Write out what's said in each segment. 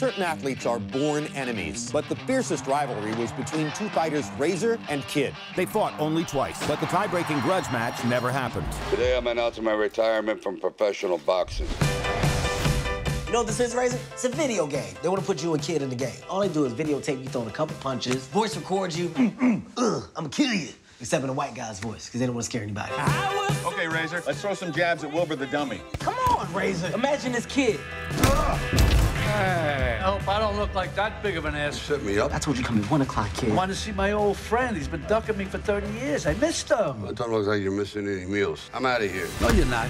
certain athletes are born enemies, but the fiercest rivalry was between two fighters, Razor and Kid. They fought only twice, but the tie-breaking grudge match never happened. Today I'm announcing my retirement from professional boxing. You know what this is, Razor? It's a video game. They want to put you and Kid in the game. All they do is videotape you throwing a couple punches, voice record you. Ugh, I'm gonna kill you. Except in a white guy's voice, because they don't want to scare anybody. Okay, Razor, let's throw some jabs at Wilbur the dummy. Come on, Razor. Imagine this kid. Hey, I hope I don't look like that big of an ass. Set me up. I told you come at one o'clock, kid. I want to see my old friend. He's been ducking me for 30 years. I missed him. It don't look like you're missing any meals. I'm out of here. No, you're not.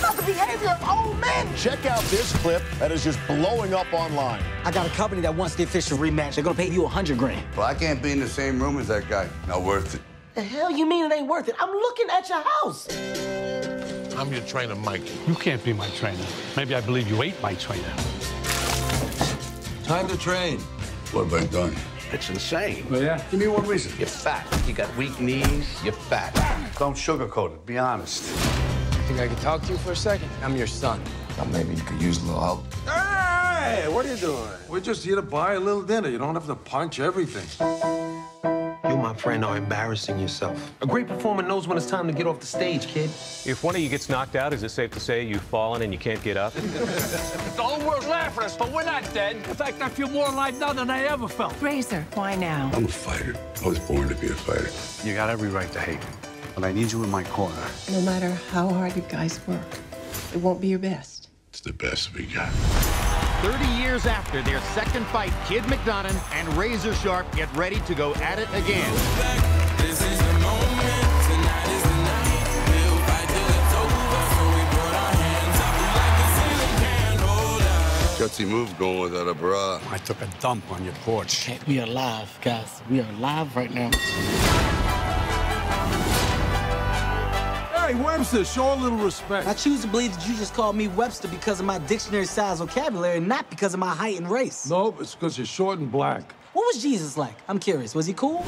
Not the behavior of old men. Check out this clip that is just blowing up online. I got a company that wants the official rematch. They're gonna pay you a hundred grand. Well, I can't be in the same room as that guy. Not worth it. The hell you mean it ain't worth it? I'm looking at your house. I'm your trainer, Mike. You can't be my trainer. Maybe I believe you ate my trainer. Time to train. What have I done? It's insane. Oh, yeah? Give me one reason. You're fat. You got weak knees. You're fat. Don't sugarcoat it. Be honest. Think I could talk to you for a second? I'm your son. Thought maybe you could use a little help. Hey, what are you doing? We're just here to buy a little dinner. You don't have to punch everything. You, my friend, are embarrassing yourself. A great performer knows when it's time to get off the stage, kid. If one of you gets knocked out, is it safe to say you've fallen and you can't get up? The whole world's laughing at us, but we're not dead. In fact, I feel more alive now than I ever felt. Razor, why now? I'm a fighter. I was born to be a fighter. You got every right to hate me, but I need you in my corner. No matter how hard you guys work, it won't be your best. It's the best we got. 30 years after their second fight, Kid McDonnen and Razor Sharp get ready to go at it again. Gutsy move going without a bra. I took a dump on your porch. We are live, guys. We are live right now. Hey, Webster, show a little respect. I choose to believe that you just called me Webster because of my dictionary size vocabulary, not because of my height and race. Nope, it's because you're short and black. What was Jesus like? I'm curious. Was he cool?